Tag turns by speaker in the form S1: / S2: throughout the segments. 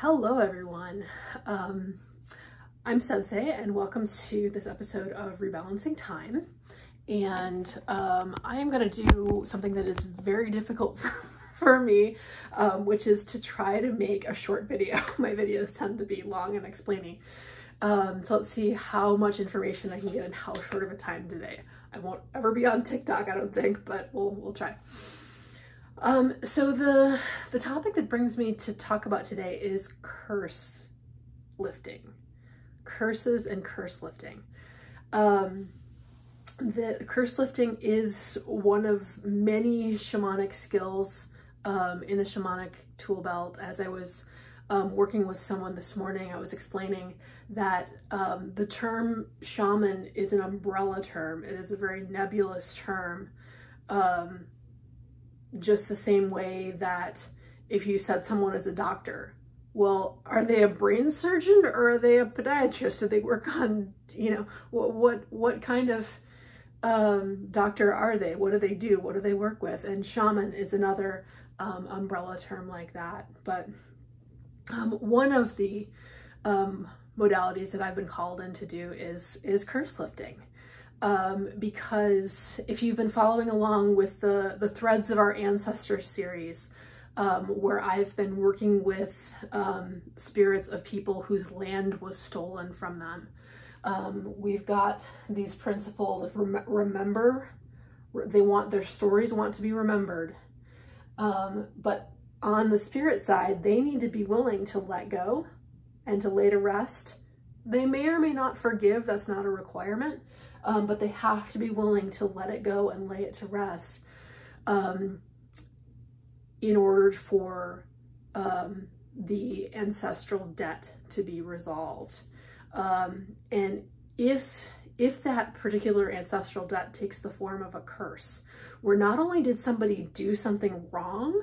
S1: Hello everyone. Um, I'm Sensei and welcome to this episode of Rebalancing Time. And um, I am going to do something that is very difficult for, for me, um, which is to try to make a short video. My videos tend to be long and explaining. Um, so let's see how much information I can get in how short of a time today. I won't ever be on TikTok, I don't think, but we'll, we'll try. Um, so the, the topic that brings me to talk about today is curse lifting. Curses and curse lifting. Um, the curse lifting is one of many shamanic skills um, in the shamanic tool belt. As I was um, working with someone this morning, I was explaining that um, the term shaman is an umbrella term. It is a very nebulous term. Um, just the same way that if you said someone is a doctor, well, are they a brain surgeon or are they a podiatrist? Do they work on, you know, what what what kind of um, doctor are they? What do they do? What do they work with? And shaman is another um, umbrella term like that. But um, one of the um, modalities that I've been called in to do is is curse lifting um, because if you've been following along with the, the Threads of Our Ancestors series, um, where I've been working with um, spirits of people whose land was stolen from them. Um, we've got these principles of rem remember, they want their stories want to be remembered. Um, but on the spirit side, they need to be willing to let go and to lay to rest. They may or may not forgive, that's not a requirement, um, but they have to be willing to let it go and lay it to rest um, in order for um, the ancestral debt to be resolved. Um, and if if that particular ancestral debt takes the form of a curse, where not only did somebody do something wrong,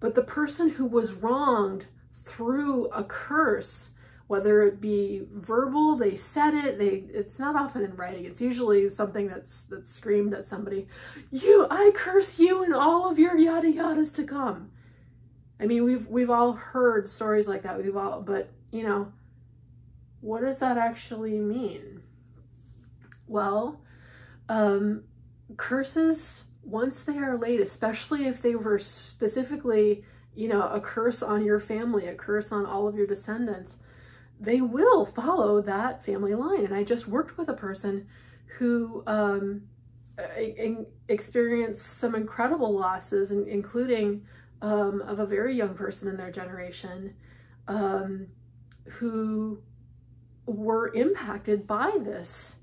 S1: but the person who was wronged through a curse whether it be verbal, they said it, they it's not often in writing. It's usually something that's that's screamed at somebody. You, I curse you and all of your yada yadas to come. I mean, we've we've all heard stories like that. We've all, but you know, what does that actually mean? Well, um, curses once they are laid, especially if they were specifically, you know, a curse on your family, a curse on all of your descendants they will follow that family line. And I just worked with a person who um, experienced some incredible losses, including um, of a very young person in their generation um, who were impacted by this,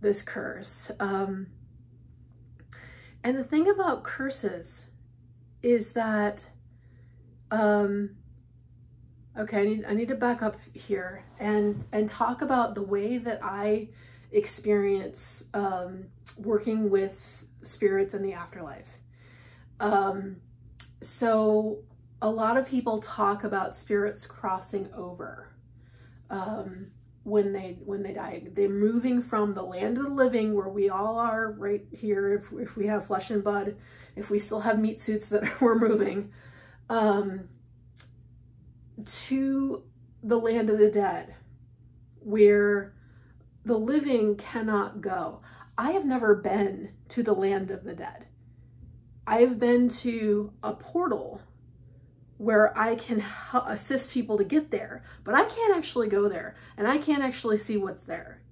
S1: this curse. Um, and the thing about curses is that um, Okay, I need, I need to back up here and, and talk about the way that I experience um, working with spirits in the afterlife. Um, so a lot of people talk about spirits crossing over um, when they when they die. They're moving from the land of the living where we all are right here if, if we have flesh and blood, if we still have meat suits that we're moving, um, to the land of the dead where the living cannot go. I have never been to the land of the dead. I've been to a portal where I can assist people to get there, but I can't actually go there and I can't actually see what's there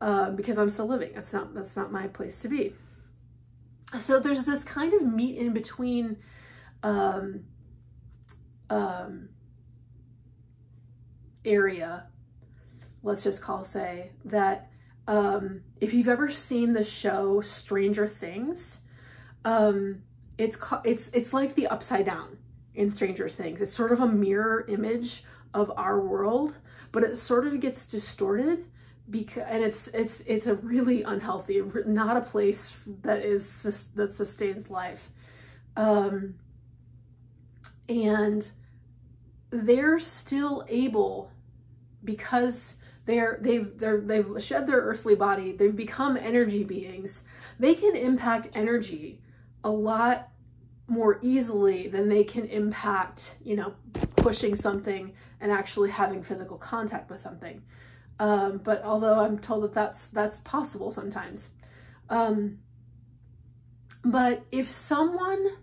S1: uh, because I'm still living. That's not, that's not my place to be. So there's this kind of meet in between um, um, area, let's just call say, that um, if you've ever seen the show Stranger Things, um, it's, it's, it's like the upside down in Stranger Things. It's sort of a mirror image of our world, but it sort of gets distorted because and it's it's it's a really unhealthy not a place that is that sustains life um and they're still able because they're they've they're they've shed their earthly body they've become energy beings they can impact energy a lot more easily than they can impact, you know, pushing something and actually having physical contact with something. Um, but although I'm told that that's, that's possible sometimes. Um, but if someone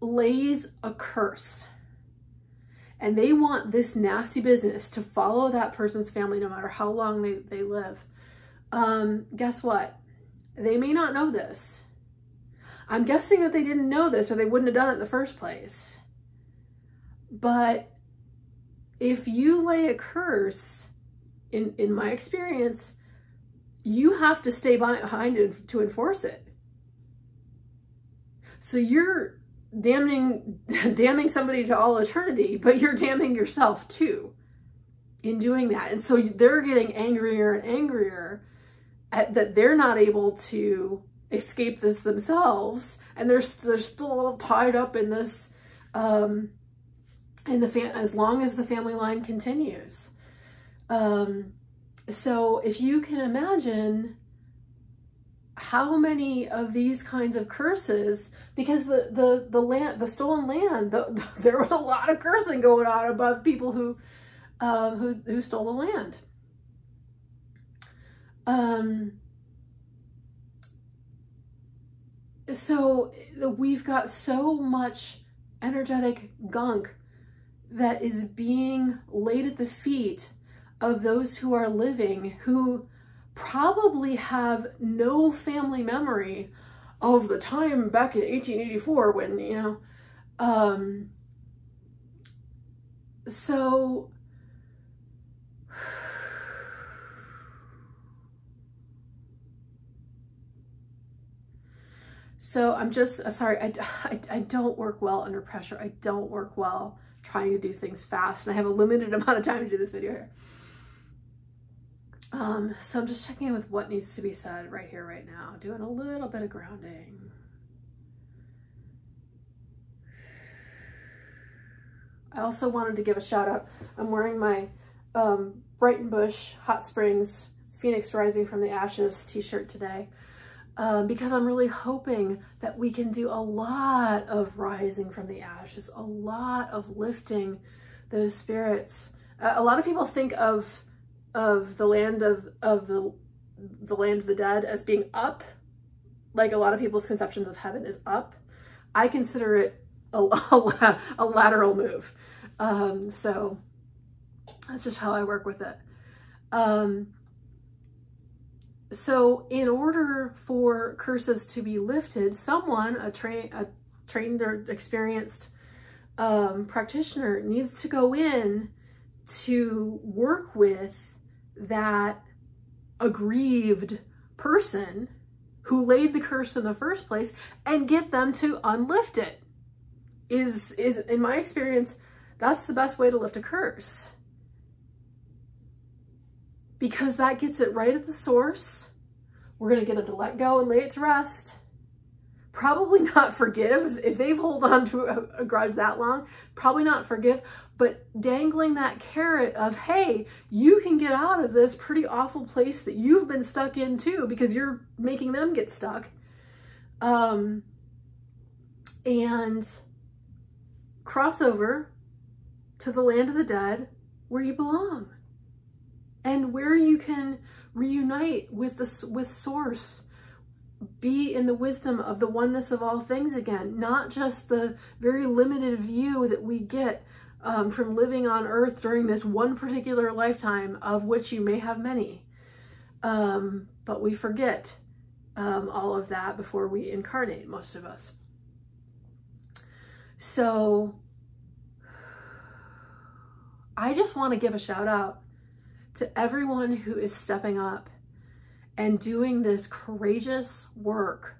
S1: lays a curse and they want this nasty business to follow that person's family no matter how long they, they live, um, guess what? They may not know this. I'm guessing that they didn't know this or they wouldn't have done it in the first place. But if you lay a curse, in, in my experience, you have to stay behind it to enforce it. So you're damning, damning somebody to all eternity, but you're damning yourself too in doing that. And so they're getting angrier and angrier at, that they're not able to escape this themselves. And they're, they're still tied up in this, um, in the fam as long as the family line continues. Um, so if you can imagine how many of these kinds of curses, because the, the, the land, the stolen land, the, the, there was a lot of cursing going on above people who, uh, who, who stole the land. Um, so we've got so much energetic gunk that is being laid at the feet of those who are living who probably have no family memory of the time back in 1884 when, you know, um, so So I'm just, uh, sorry, I, I, I, don't work well under pressure. I don't work well trying to do things fast. And I have a limited amount of time to do this video here. Um, so I'm just checking in with what needs to be said right here, right now, doing a little bit of grounding. I also wanted to give a shout out. I'm wearing my um, Bush Hot Springs Phoenix Rising from the Ashes t-shirt today um, because I'm really hoping that we can do a lot of rising from the ashes, a lot of lifting those spirits. Uh, a lot of people think of of the land of, of the, the land of the dead as being up, like a lot of people's conceptions of heaven is up. I consider it a, a, a lateral move. Um, so that's just how I work with it. Um, so in order for curses to be lifted, someone, a, tra a trained or experienced um, practitioner needs to go in to work with that aggrieved person who laid the curse in the first place and get them to unlift it. Is is in my experience that's the best way to lift a curse. Because that gets it right at the source. We're going to get them to let go and lay it to rest probably not forgive. If they've hold on to a, grudge that long probably not forgive. But dangling that carrot of hey you can get out of this pretty awful place that you've been stuck in too because you're making them get stuck. Um and crossover to the land of the dead where you belong and where you can reunite with the with source be in the wisdom of the oneness of all things again, not just the very limited view that we get um, from living on earth during this one particular lifetime, of which you may have many. Um, but we forget um, all of that before we incarnate, most of us. So I just want to give a shout out to everyone who is stepping up and doing this courageous work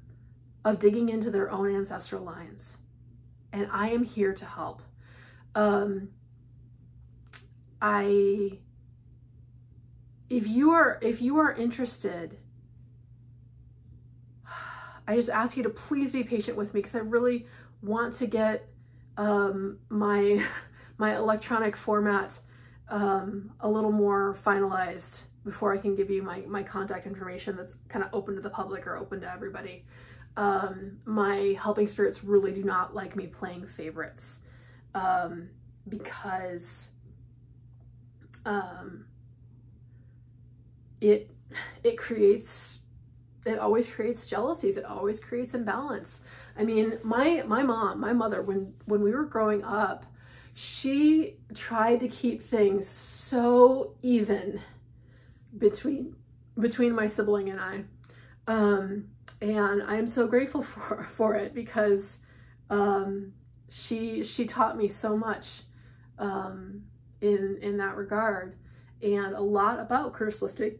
S1: of digging into their own ancestral lines. And I am here to help. Um, I, if you are, if you are interested, I just ask you to please be patient with me because I really want to get um, my, my electronic format um, a little more finalized before I can give you my, my contact information that's kind of open to the public or open to everybody. um, my helping spirits really do not like me playing favorites um, because um, it it creates it always creates jealousies it always creates imbalance i mean my my mom my mother when when we were growing up she tried to keep things so even between between my sibling and i um and i'm so grateful for for it because um she she taught me so much um in in that regard and a lot about curse lifting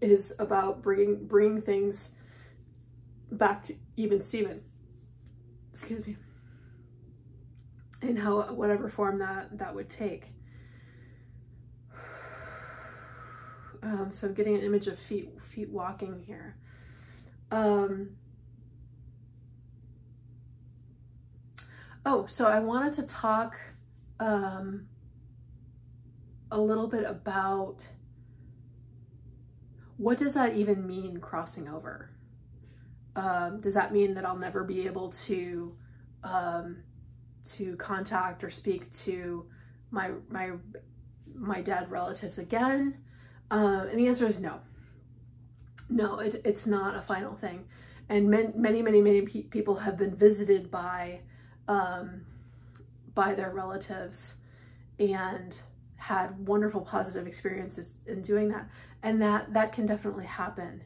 S1: is about bringing bringing things back to even Steven. Excuse me. In how whatever form that that would take. Um, so I'm getting an image of feet feet walking here. Um, oh, so I wanted to talk um, a little bit about what does that even mean crossing over? Um, does that mean that I'll never be able to um, to contact or speak to my my my dead relatives again? Um, and the answer is no. No, it, it's not a final thing. And many, many, many, many pe people have been visited by um, by their relatives and had wonderful positive experiences in doing that and that that can definitely happen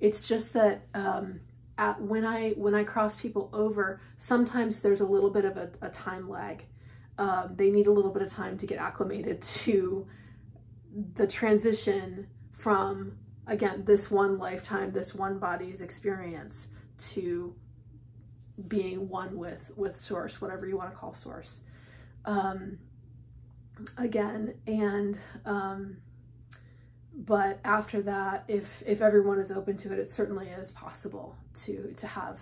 S1: it's just that um, at, when i when i cross people over sometimes there's a little bit of a, a time lag um, they need a little bit of time to get acclimated to the transition from again this one lifetime this one body's experience to being one with with source whatever you want to call source. Um, again and um, but after that if if everyone is open to it it certainly is possible to to have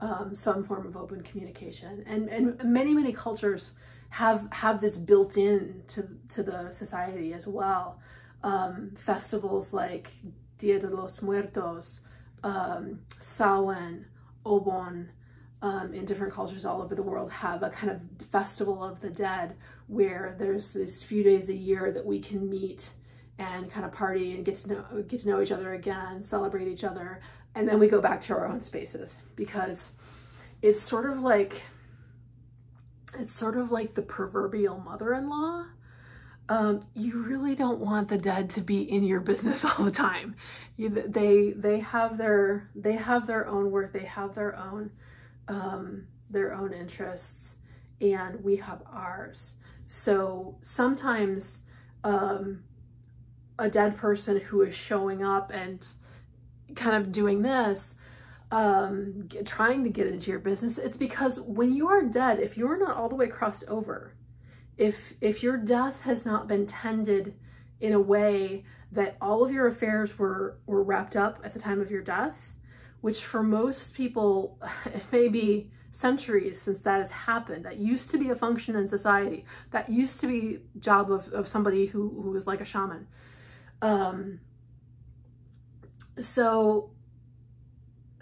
S1: um, some form of open communication. And and many many cultures have have this built in to to the society as well. Um, festivals like Dia de los Muertos um, Samhain Obon um, in different cultures all over the world have a kind of festival of the dead where there's these few days a year that we can meet and kind of party and get to know get to know each other again, celebrate each other, and then we go back to our own spaces because it's sort of like it's sort of like the proverbial mother-in-law. Um, you really don't want the dead to be in your business all the time. You, they they have their they have their own work. They have their own um, their own interests and we have ours. So sometimes um, a dead person who is showing up and kind of doing this, um, trying to get into your business, it's because when you are dead, if you're not all the way crossed over, if if your death has not been tended in a way that all of your affairs were were wrapped up at the time of your death, which for most people, it may be centuries since that has happened. That used to be a function in society. That used to be job of, of somebody who, who was like a shaman. Um, so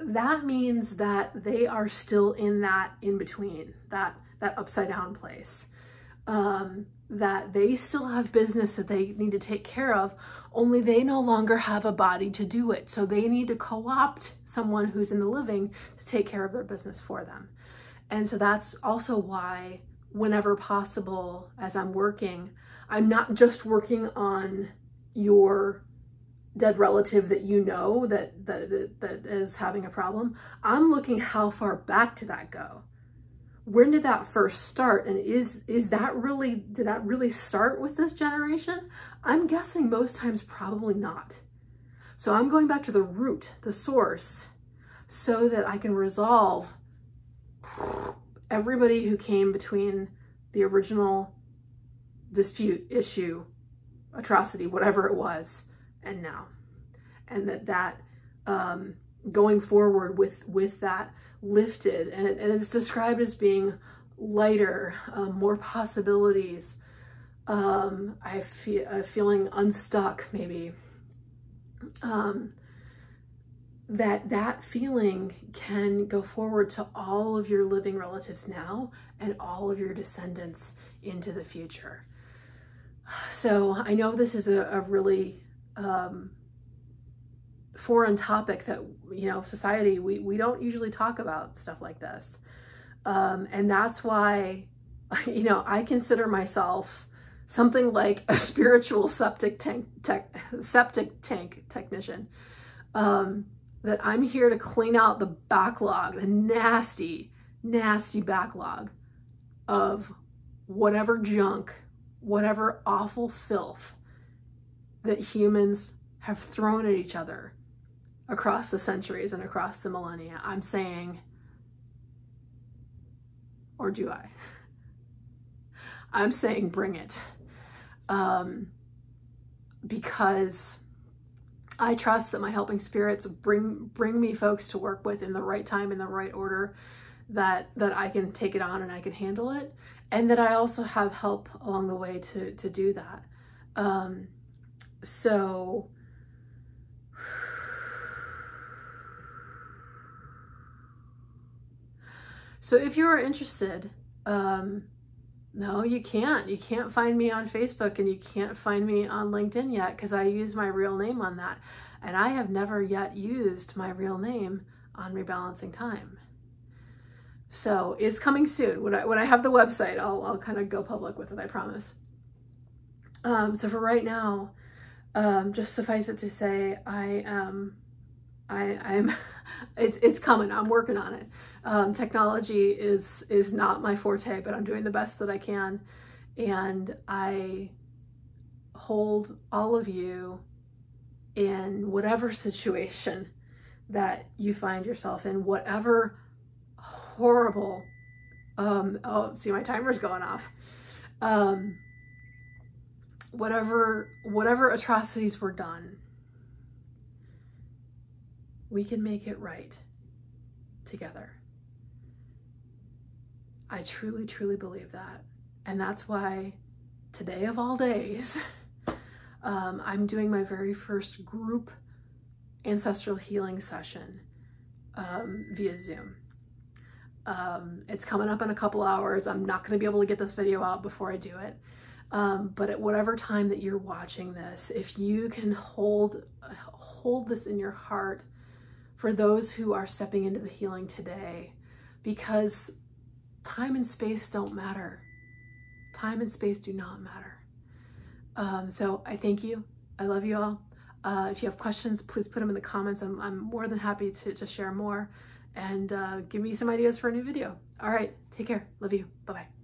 S1: that means that they are still in that in between, that, that upside down place. Um, that they still have business that they need to take care of, only they no longer have a body to do it. So they need to co-opt someone who's in the living to take care of their business for them. And so that's also why whenever possible, as I'm working, I'm not just working on your dead relative that you know that, that, that is having a problem. I'm looking how far back did that go? when did that first start? And is, is that really, did that really start with this generation? I'm guessing most times probably not. So I'm going back to the root, the source, so that I can resolve everybody who came between the original dispute, issue, atrocity, whatever it was, and now. And that that um, going forward with, with that lifted and, and it's described as being lighter, um, more possibilities. Um, I feel, feeling unstuck maybe. Um, that that feeling can go forward to all of your living relatives now and all of your descendants into the future. So I know this is a, a really um, foreign topic that, you know, society, we, we don't usually talk about stuff like this. Um, and that's why, you know, I consider myself something like a spiritual septic tank, tech, septic tank technician. Um, that I'm here to clean out the backlog, the nasty, nasty backlog of whatever junk, whatever awful filth that humans have thrown at each other across the centuries and across the millennia. I'm saying, or do I? I'm saying bring it. Um, because I trust that my helping spirits bring bring me folks to work with in the right time, in the right order, that that I can take it on and I can handle it, and that I also have help along the way to to do that. Um, so. So if you are interested, um, no, you can't. You can't find me on Facebook and you can't find me on LinkedIn yet because I use my real name on that. And I have never yet used my real name on Rebalancing Time. So it's coming soon. When I, when I have the website, I'll, I'll kind of go public with it, I promise. Um, so for right now, um, just suffice it to say, I am, I, I'm, it's, it's coming. I'm working on it. Um, technology is is not my forte, but I'm doing the best that I can. And I hold all of you in whatever situation that you find yourself in, whatever horrible, um, oh, see my timer's going off. Um, whatever, whatever atrocities were done, we can make it right together. I truly, truly believe that. And that's why today of all days, um, I'm doing my very first group ancestral healing session um, via Zoom. Um, it's coming up in a couple hours. I'm not going to be able to get this video out before I do it. Um, but at whatever time that you're watching this, if you can hold hold this in your heart for those who are stepping into the healing today, because time and space don't matter. Time and space do not matter. Um, so I thank you. I love you all. Uh, if you have questions, please put them in the comments. I'm, I'm more than happy to, to share more and uh, give me some ideas for a new video. All right, take care. Love you. Bye-bye.